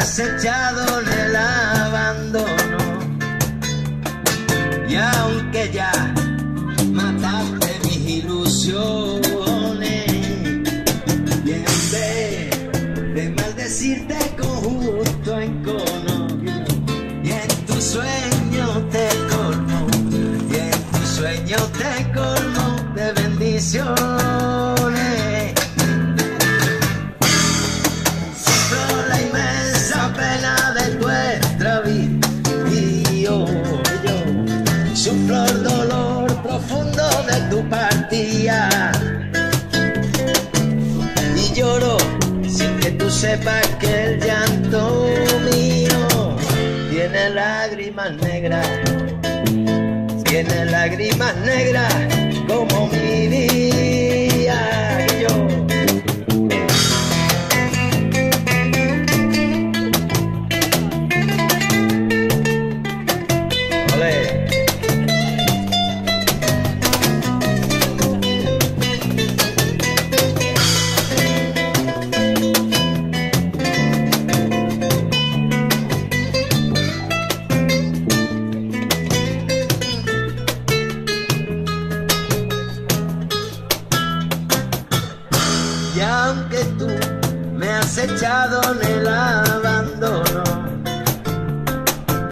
aunque tú me has echado en el abandono, y aunque ya mataste mis ilusiones, y en vez de maldecirte con justo encono, y en tu sueño te colmo, y en tu sueño te colmo de bendiciones. Tu partida y lloro sin que tú sepas que el llanto mío tiene lágrimas negras, tiene lágrimas negras como mi día Y aunque tú me has echado en el agua